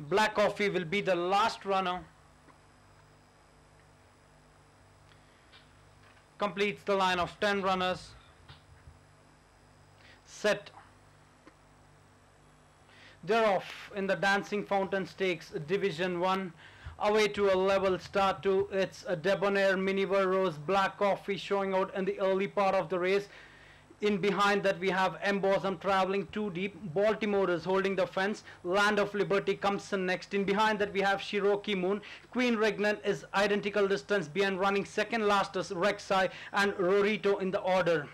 Black Coffee will be the last runner. Completes the line of 10 runners. Set. They're off in the Dancing Fountain Stakes Division 1 away to a level start to it's a Debonair Miniver Rose Black Coffee showing out in the early part of the race in behind that we have Embossum traveling too deep. Baltimore is holding the fence. Land of Liberty comes in next. In behind that we have Shiroki Moon. Queen Regnant is identical distance behind running second last is Rek'Sai and Rorito in the order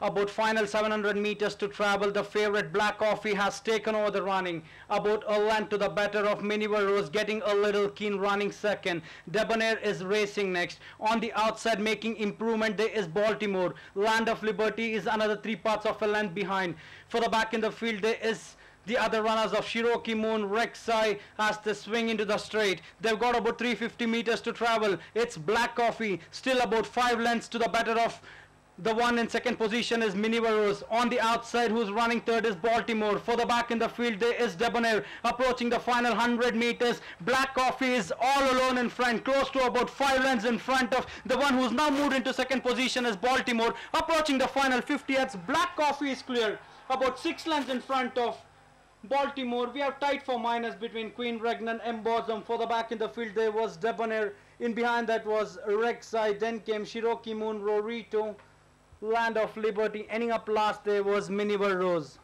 about final 700 meters to travel. The favorite Black Coffee has taken over the running. About a length to the better of Miniver Rose getting a little keen running second. Debonair is racing next. On the outside making improvement there is Baltimore. Land of Liberty is another three parts of a length behind. For the back in the field there is the other runners of Shiroki Moon, Rek'Sai as they swing into the straight. They've got about 350 meters to travel. It's Black Coffee, still about 5 lengths to the better of the one in second position is Miniver Rose. On the outside, who's running third is Baltimore. For the back in the field, there is Debonair. Approaching the final 100 meters, Black Coffee is all alone in front, close to about five lengths in front of the one who's now moved into second position is Baltimore. Approaching the final 50 yards, Black Coffee is clear, about six lengths in front of Baltimore. We have tight for minus between Queen Regnant and Embossum. For the back in the field, there was Debonair. In behind that was Rek'Sai. Then came Shiroki Moon, Rorito. Land of Liberty. Ending up last there was Miniver Rose.